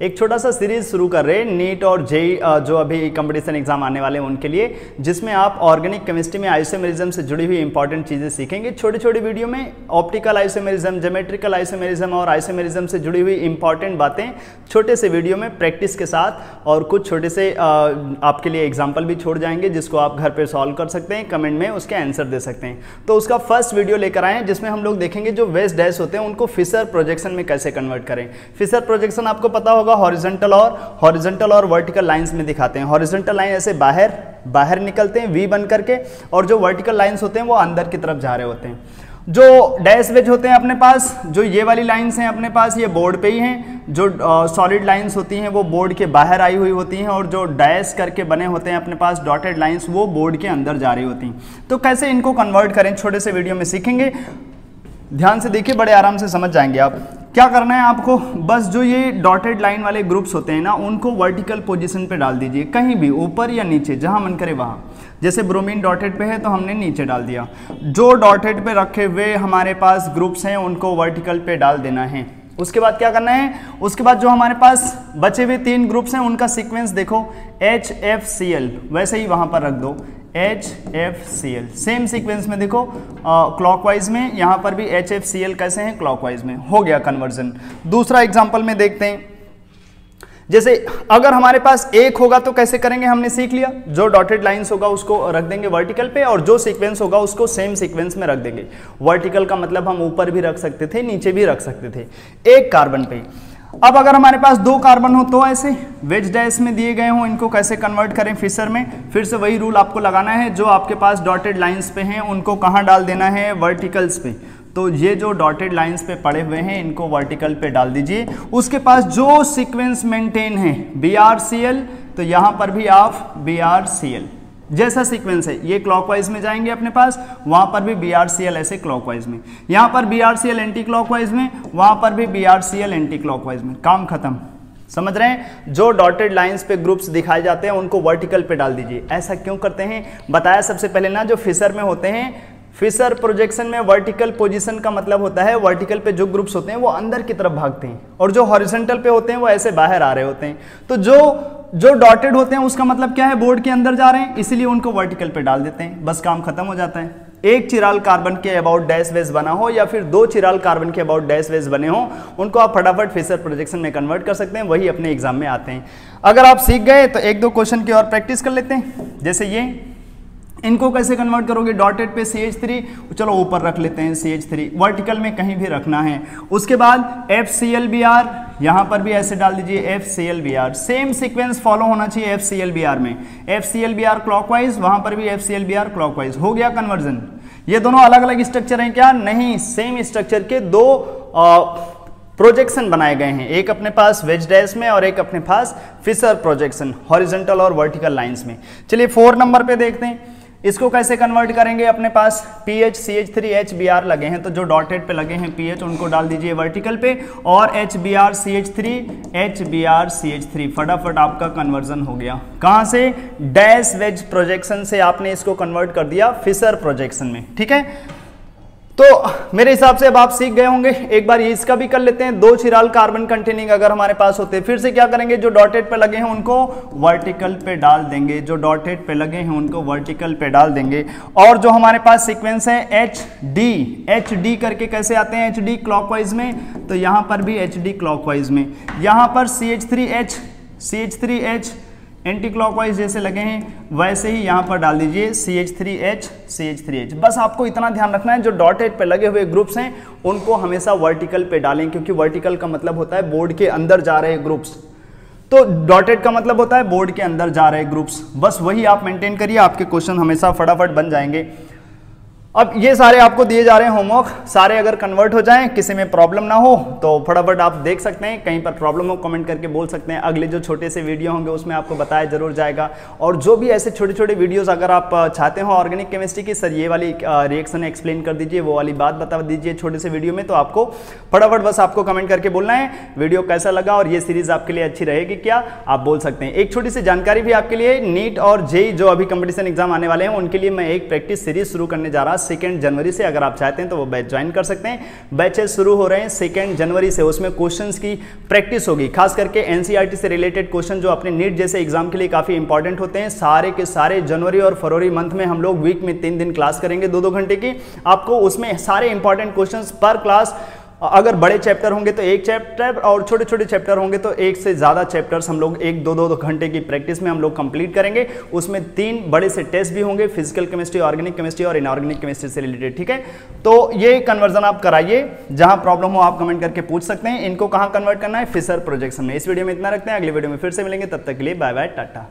एक छोटा सा सीरीज़ शुरू कर रहे हैं नीट और जेई जो अभी कंपटीशन एग्ज़ाम आने वाले हैं उनके लिए, जिसमें आप ऑर्गेनिक केमिस्ट्री में आइसोमेरिज्म से जुड़ी हुई इंपॉर्टेंट चीज़ें सीखेंगे। छोटी छोटी वीडियो में ऑप्टिकल आइसोमेरिज्म जोमेट्रिकल आइसोमेरिज्म और आइसोमेरिज्म से जुड़ी हुई इंपॉर्टेंट बातें छोटे से वीडियो में प्रैक्टिस के साथ और कुछ छोटे से आपके लिए एग्ज़ाम्पल भी छोड़ जाएँगे, जिसको आप घर पर सॉल्व कर सकते हैं कमेंट में उसके आंसर दे सकते हैं। तो उसका फ़र्स्ट वीडियो लेकर आए जिसमें हम लोग देखेंगे जो वेस्ट डैश होते हैं, उनको फिसर प्रोजेक्शन में कैसे कन्वर्ट करें। फिसर प्रोजेक्शन आपको पता होगा हॉरिजेंटल और हॉरिजेंटल और वर्टिकल लाइंस में दिखाते हैं। हॉरिजेंटल लाइन ऐसे बाहर बाहर निकलते हैं वी बन करके, और जो वर्टिकल लाइंस होते हैं, वो अंदर की तरफ़ जा रहे होते हैं। जो डैश वेज होते हैं अपने पास, जो ये वाली लाइंस हैं अपने पास, ये बोर्ड पे ही हैं। जो सॉलिड लाइंस होती हैं, वो बोर्ड के बाहर आई हुई होती हैं, और जो डैश करके बने होते हैं अपने पास डॉटेड लाइंस वो बोर्ड के अंदर जा रही होती हैं। तो कैसे इनको कन्वर्ट करें, छोटे से वीडियो में सीखेंगे। ध्यान से देखिए, बड़े आराम से समझ जाएँगे आप। क्या करना है आपको? बस जो ये डॉटेड लाइन वाले ग्रुप्स होते हैं ना, उनको वर्टिकल पोजीशन पे डाल दीजिए, कहीं भी, ऊपर या नीचे, जहाँ मन करे वहाँ। जैसे ब्रोमीन डॉटेड पे है तो हमने नीचे डाल दिया। जो डॉटेड पे रखे हुए हमारे पास ग्रुप्स हैं, उनको वर्टिकल पे डाल देना है। उसके बाद क्या करना है? उसके बाद जो हमारे पास बचे हुए तीन ग्रुप्स हैं, उनका सीक्वेंस देखो एच एफ़ सी एल वैसे ही वहाँ पर रख दो। H F C L same sequence में देखो क्लॉकवाइज में, यहाँ पर भी एच एफ़ सी एल कैसे हैं? क्लॉकवाइज में। हो गया कन्वर्जन दूसरा एग्जांपल में देखते हैं। जैसे, अगर हमारे पास एक होगा तो कैसे करेंगे? हमने सीख लिया। जो डॉटेड लाइंस होगा उसको रख देंगे वर्टिकल पे, और जो सीक्वेंस होगा उसको सेम सीक्वेंस में रख देंगे। वर्टिकल का मतलब हम ऊपर भी रख सकते थे, नीचे भी रख सकते थे। एक कार्बन पे। अब अगर हमारे पास दो कार्बन हो तो ऐसे वेज डैश में दिए गए हों, इनको कैसे कन्वर्ट करें फिशर में? फिर से वही रूल आपको लगाना है, जो आपके पास डॉटेड लाइंस पे हैं, उनको कहाँ डाल देना है? वर्टिकल्स पे। तो ये जो डॉटेड लाइंस पे पड़े हुए हैं, इनको वर्टिकल पे डाल दीजिए। उसके पास जो सीक्वेंस मेंटेन है बीआरसीएल तो यहाँ पर भी आप बीआरसीएल जैसा सीक्वेंस है, ये क्लॉकवाइज में जाएँगे अपने पास, वहाँ पर भी बी आर सी एल ऐसे क्लॉकवाइज में। यहाँ पर B R C L anti clockwise में, वहाँ पर भी B R C L anti clockwise में। काम खत्म। समझ रहे हैं? जो डॉटेड लाइंस पे ग्रुप्स दिखाए जाते हैं, उनको वर्टिकल पे डाल दीजिए। ऐसा क्यों करते हैं? बताया सबसे पहले ना, जो फिशर में होते हैं, फिशर प्रोजेक्शन में वर्टिकल पोजीशन का मतलब होता है वर्टिकल पे जो ग्रुप्स होते हैं, वो अंदर की तरफ़ भागते हैं। और जो हॉरिजेंटल पे होते हैं, वो ऐसे बाहर आ रहे होते हैं। तो जो जो डॉटेड होते हैं, उसका मतलब क्या है? बोर्ड के अंदर जा रहे हैं, इसीलिए उनको वर्टिकल पे डाल देते हैं। बस काम खत्म हो जाता है। एक चिराल कार्बन के अबाउट डैश वेज बना हो, या फिर दो चिराल कार्बन के अबाउट डैश वेज बने हो, उनको आप फटाफट फेसर प्रोजेक्शन में कन्वर्ट कर सकते हैं। वही अपने एग्ज़ाम में आते हैं। अगर आप सीख गए तो एक दो क्वेश्चन की और प्रैक्टिस कर लेते हैं। जैसे ये इनको कैसे कन्वर्ट करोगे? डॉटेड पे सी एच थ्री चलो ऊपर रख लेते हैं सी एच थ्री वर्टिकल में कहीं भी रखना है। उसके बाद F C L B R यहाँ पर भी ऐसे डाल दीजिए F C L B R same sequence follow होना चाहिए F C L B R में। F C L B R clockwise वहाँ पर भी F C L B R clockwise हो गया कन्वर्जन ये दोनों अलग अलग स्ट्रक्चर हैं क्या? नहीं सेम स्ट्रक्चर के दो प्रोजेक्शन बनाए गए हैं। एक अपने पास वेज डैश में और एक अपने पास फिशर प्रोजेक्शन हॉरिजेंटल और वर्टिकल लाइंस में। चलिए फोर नंबर पे देखते हैं। इसको कैसे कन्वर्ट करेंगे? अपने पास P H C H three H B R लगे हैं तो जो डॉटेड पे लगे हैं पी एच उनको डाल दीजिए वर्टिकल पे, और H B R C H three H B R C H three फटाफट आपका कन्वर्जन हो गया। कहाँ से? डैश वेज प्रोजेक्शन से आपने इसको कन्वर्ट कर दिया फिशर प्रोजेक्शन में। ठीक है? तो मेरे हिसाब से अब आप सीख गए होंगे। एक बार ये इसका भी कर लेते हैं। दो चिराल कार्बन कंटेनिंग अगर हमारे पास होते फिर से क्या करेंगे? जो डॉटेड पे लगे हैं उनको वर्टिकल पे डाल देंगे। जो डॉटेड पे लगे हैं उनको वर्टिकल पे डाल देंगे। और जो हमारे पास सीक्वेंस है एच डी एच डी करके कैसे आते हैं? एच डी क्लॉकवाइज में। तो यहाँ पर भी एच डी क्लॉकवाइज में। यहाँ पर C H three H C H three H anti clockwise जैसे लगे हैं, वैसे ही यहाँ पर डाल दीजिए C H three H C H three H बस आपको इतना ध्यान रखना है, जो डॉटेड पे लगे हुए ग्रुप्स हैं, उनको हमेशा वर्टिकल पे डालें, क्योंकि वर्टिकल का मतलब होता है बोर्ड के अंदर जा रहे ग्रुप्स तो डॉटेड का मतलब होता है बोर्ड के अंदर जा रहे ग्रुप्स बस वही आप मेंटेन करिए, आपके क्वेश्चन हमेशा फटाफट बन जाएँगे। अब ये सारे आपको दिए जा रहे हैं होमवर्क सारे अगर कन्वर्ट हो जाएँ, किसी में प्रॉब्लम ना हो तो फटाफट आप देख सकते हैं, कहीं पर प्रॉब्लम हो कमेंट करके बोल सकते हैं। अगले जो छोटे से वीडियो होंगे, उसमें आपको बताया ज़रूर जाएगा। और जो भी ऐसे छोटे छोटे वीडियोस अगर आप चाहते हो ऑर्गेनिक केमिस्ट्री की, सर, ये वाली रिएक्शन एक्सप्लेन कर दीजिए, वो वाली बात बता दीजिए छोटे से वीडियो में तो आपको फटाफट बस आपको कमेंट करके बोलना है। वीडियो कैसा लगा और ये सीरीज़ आपके लिए अच्छी रहेगी क्या, आप बोल सकते हैं। एक छोटी सी जानकारी भी आपके लिए, नीट और जेई जो अभी कंपटीशन एग्ज़ाम आने वाले हैं, उनके लिए मैं एक प्रैक्टिस सीरीज़ शुरू करने जा रहा सेकेंड जनवरी से अगर आप चाहते हैं तो वो बैच ज्वाइन कर सकते हैं। बैचेस शुरू हो रहे हैं सेकेंड जनवरी से, उसमें क्वेश्चन की प्रैक्टिस होगी। खास करके एनसीईआरटी e से रिलेटेड क्वेश्चन जो अपने नीट जैसे एग्ज़ाम के लिए काफ़ी इंपॉर्टेंट होते हैं। सारे के सारे जनवरी और फरवरी मंथ में हम लोग वीक में तीन दिन क्लास करेंगे दो दो घंटे की। आपको उसमें सारे इंपॉर्टेंट क्वेश्चन पर क्लास अगर बड़े चैप्टर होंगे तो एक चैप्टर और छोटे छोटे चैप्टर होंगे तो एक से ज़्यादा चैप्टर्स हम लोग एक दो दो, घंटे की प्रैक्टिस में हम लोग कंप्लीट करेंगे। उसमें तीन बड़े से टेस्ट भी होंगे फ़िज़िकल केमिस्ट्री ऑर्गेनिक केमिस्ट्री और इनऑर्गेनिक केमिस्ट्री से रिलेटेड ठीक है? तो ये कन्वर्जन आप कराइए। जहाँ प्रॉब्लम हो आप कमेंट करके पूछ सकते हैं। इनको कहाँ कन्वर्ट करना है? फिसर प्रोजेक्शन में। इस वीडियो में इतना रखते हैं। अगले वीडियो में फिर से मिलेंगे। तब तक के लिए बाय बाय टाटा।